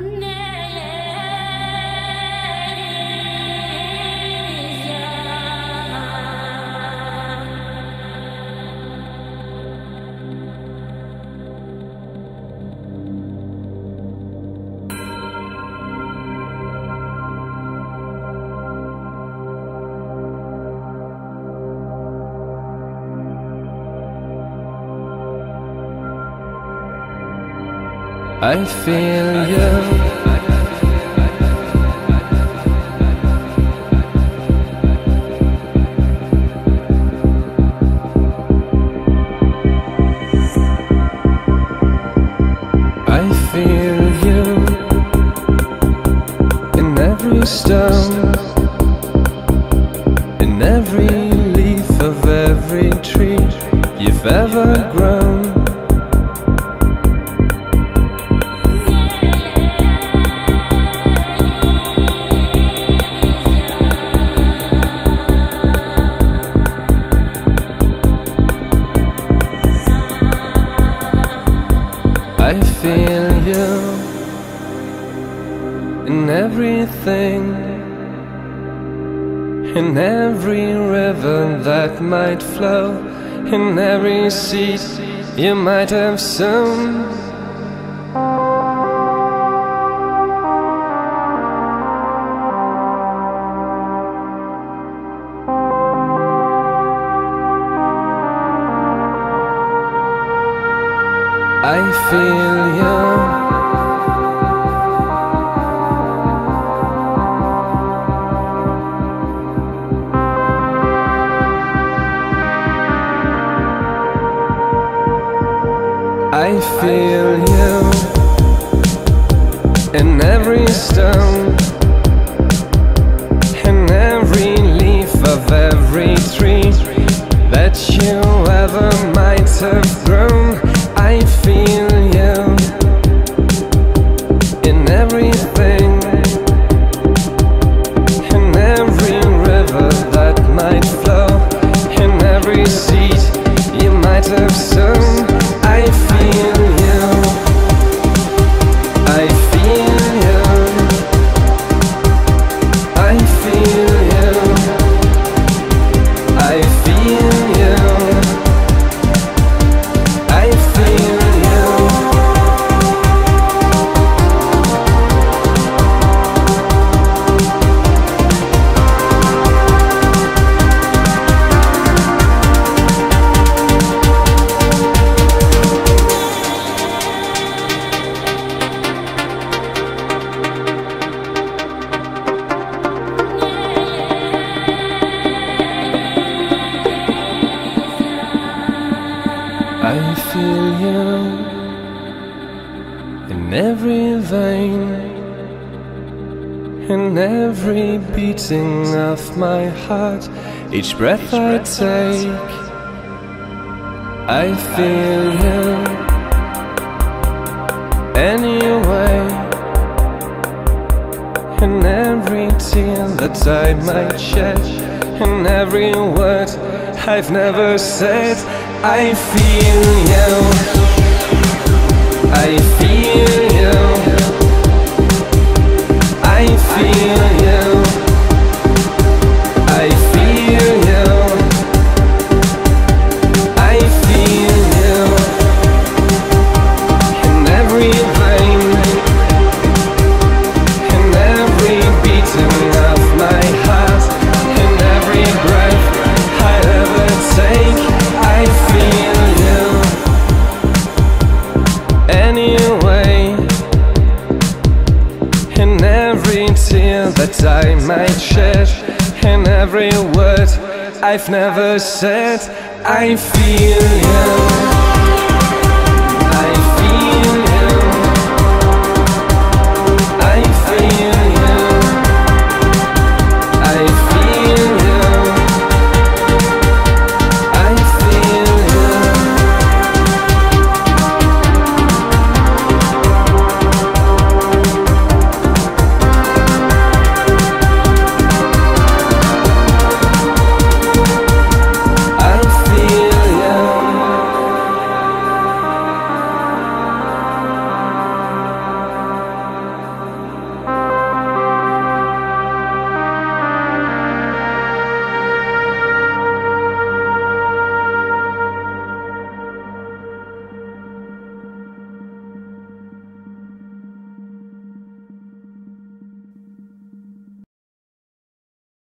No. I feel you. I feel you in every stone, in every leaf of every tree you've ever grown. Feel you in everything, in every river that might flow, in every seed you might have sown. I feel you. I feel you in every stone, in every leaf of every tree that you ever might have in every vein, in every beating of my heart, each breath I take. I feel you anyway, in every tear that I might shed, in every word I've never said. I feel you. I feel you. Every tear that I might shed, in every word I've never said, I feel you.